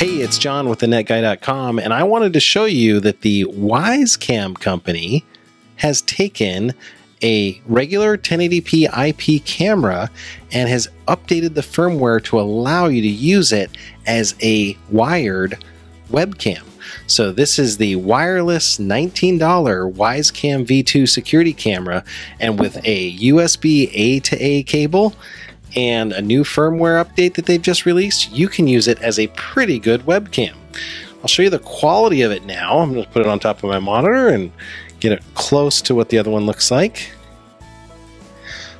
Hey, it's John with thenetguy.com, and I wanted to show you that the Wyze Cam company has taken a regular 1080p IP camera and has updated the firmware to allow you to use it as a wired webcam. So this is the wireless $19 Wyze Cam V2 security camera and with a USB A to A cable and a new firmware update that they've just released, you can use it as a pretty good webcam. I'll show you the quality of it now. I'm going to put it on top of my monitor and get it close to what the other one looks like.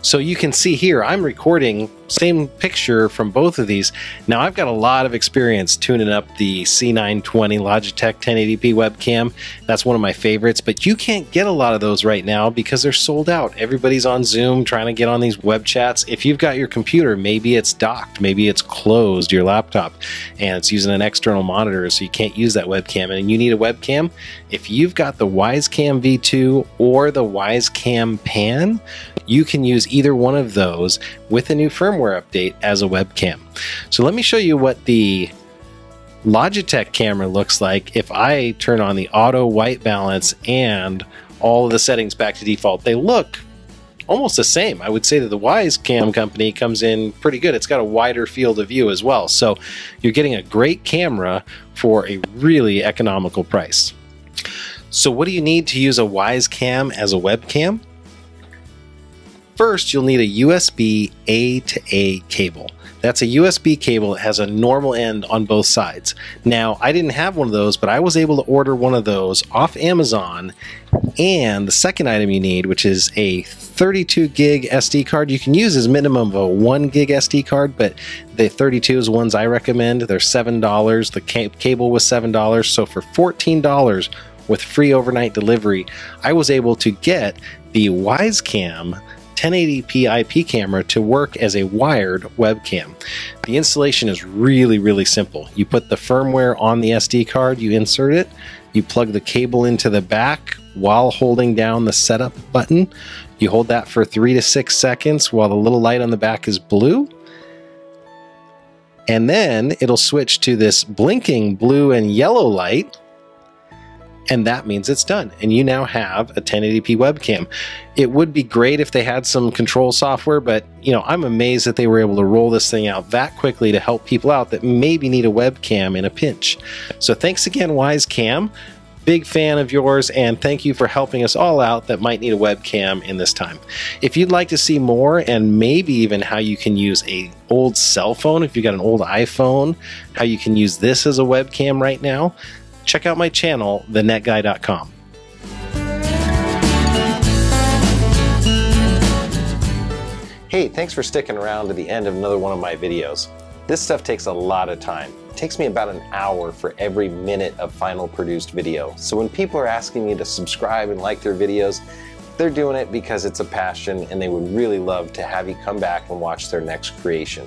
So you can see here, I'm recording same picture from both of these. Now I've got a lot of experience tuning up the C920 Logitech 1080p webcam. That's one of my favorites, but you can't get a lot of those right now because they're sold out. Everybody's on Zoom trying to get on these web chats. If you've got your computer, maybe it's docked, maybe it's closed, your laptop, and it's using an external monitor, so you can't use that webcam, and you need a webcam. If you've got the Wyze Cam V2 or the Wyze Cam Pan, you can use either one of those with a new firmware update as a webcam. So let me show you what the Logitech camera looks like if I turn on the auto white balance and all of the settings back to default. They look almost the same. I would say that the Wyze Cam company comes in pretty good. It's got a wider field of view as well. So you're getting a great camera for a really economical price. So what do you need to use a Wyze Cam as a webcam? First, you'll need a USB A to A cable. That's a USB cable that has a normal end on both sides. Now, I didn't have one of those, but I was able to order one of those off Amazon. And the second item you need, which is a 32 gig SD card, you can use as minimum of a 1 gig SD card, but the 32 is ones I recommend. They're $7. The cable was $7. So for $14 with free overnight delivery, I was able to get the Wyze Cam 1080p IP camera to work as a wired webcam. The installation is really, really simple. You put the firmware on the SD card, you insert it, you plug the cable into the back while holding down the setup button. You hold that for three to six seconds while the little light on the back is blue. And then it'll switch to this blinking blue and yellow light and that means it's done. And you now have a 1080p webcam. It would be great if they had some control software, but you know, I'm amazed that they were able to roll this thing out that quickly to help people out that maybe need a webcam in a pinch. So thanks again, Wyze Cam. Big fan of yours, and thank you for helping us all out that might need a webcam in this time. If you'd like to see more, and maybe even how you can use a old cell phone, if you've got an old iPhone, how you can use this as a webcam right now, check out my channel, thenetguy.com. Hey, thanks for sticking around to the end of another one of my videos. This stuff takes a lot of time. It takes me about an hour for every minute of final produced video. So when people are asking me to subscribe and like their videos, they're doing it because it's a passion and they would really love to have you come back and watch their next creation.